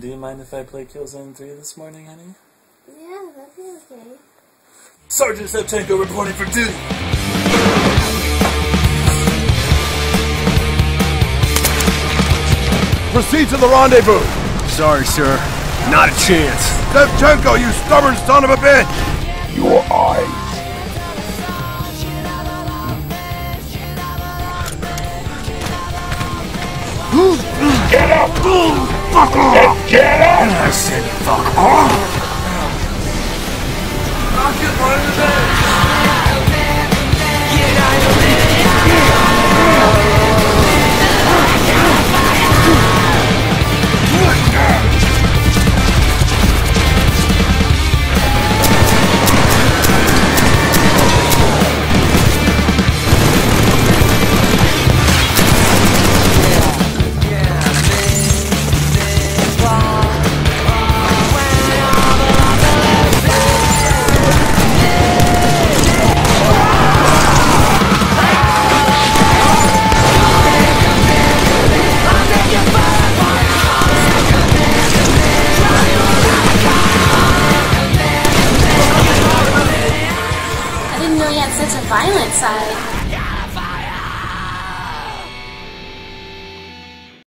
Do you mind if I play Killzone 3 this morning, honey? Yeah, that'd be okay. Sergeant Sevchenko reporting for duty! Proceed to the rendezvous. Sorry, sir. Not a chance. Sevchenko, you stubborn son of a bitch! Your eyes. Get up! Fuck off! Fuck you had such a violent side.